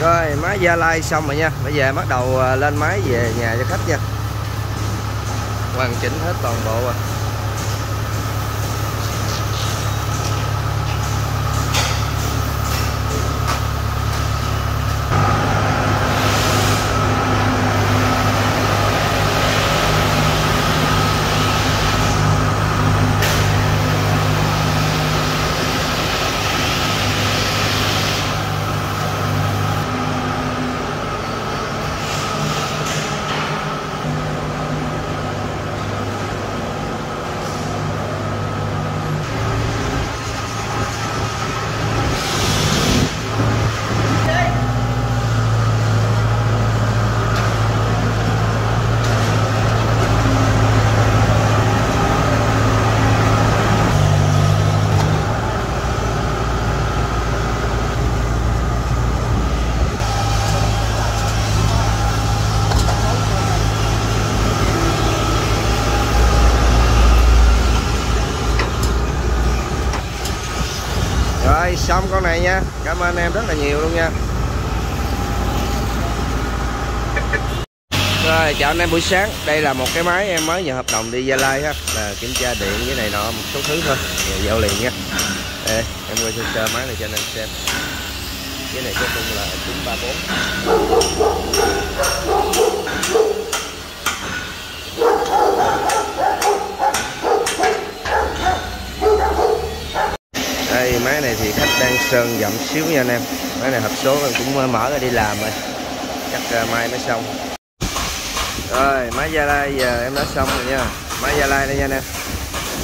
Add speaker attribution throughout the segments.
Speaker 1: rồi, máy gia lai xong rồi nha. Bây giờ bắt đầu ờ, lên máy về nhà cho khách nha. Hoàn chỉnh hết toàn bộ rồi. Rồi xong con này nha. Cảm ơn em rất là nhiều luôn nha. Rồi chào anh em buổi sáng. Đây là một cái máy em mới nhận hợp đồng đi gia lai ha. Là kiểm tra điện với này nọ một số thứ thôi. Rồi giao liền nha. Ê, em quay sơ sơ máy này cho anh em xem. Cái này cái cũng là 934 đây máy này thì khách đang sơn dặm xíu nha anh em. Máy này hộp số em cũng ờ, mở ra đi làm rồi. Chắc uh, mai mới xong. Rồi máy gia lai giờ em đã xong rồi nha. Máy gia lai đây nha anh em.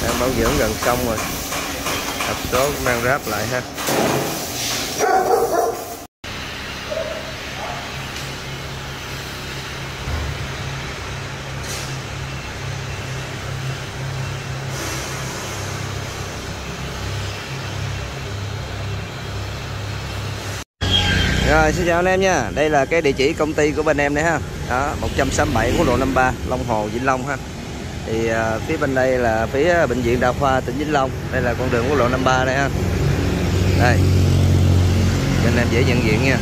Speaker 1: Đang bảo dưỡng gần xong rồi. Hộp số cũng đang ráp lại ha. Rồi xin chào anh em nha. Đây là cái địa chỉ công ty của bên em đấy ha. Đó 167 quốc lộ 53 Long Hồ Vĩnh Long ha. Thì à, phía bên đây là phía bệnh viện Đa khoa tỉnh Vĩnh Long. Đây là con đường quốc lộ 53 đây ha. Đây. Cho anh em dễ nhận diện nha.